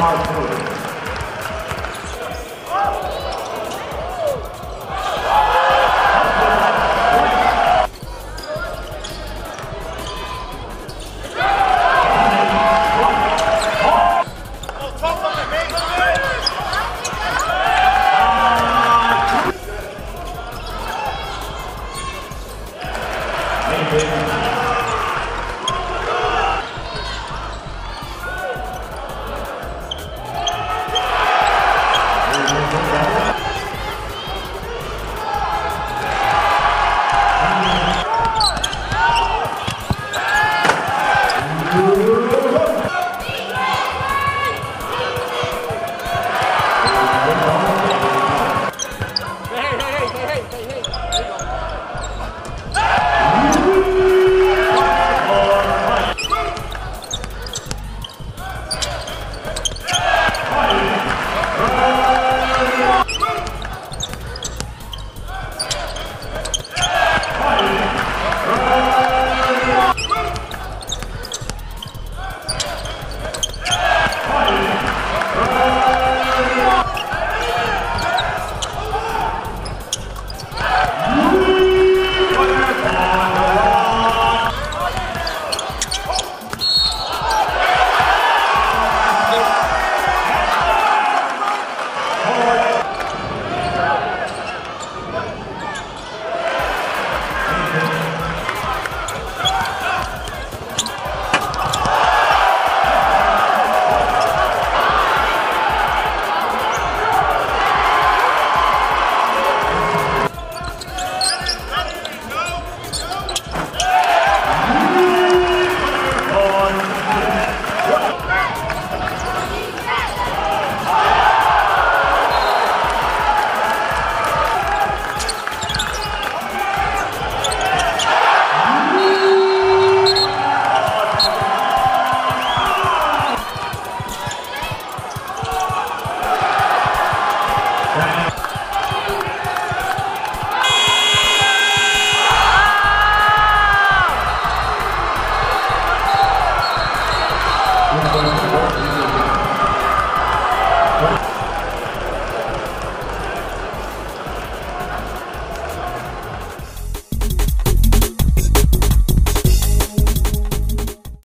嘿嘿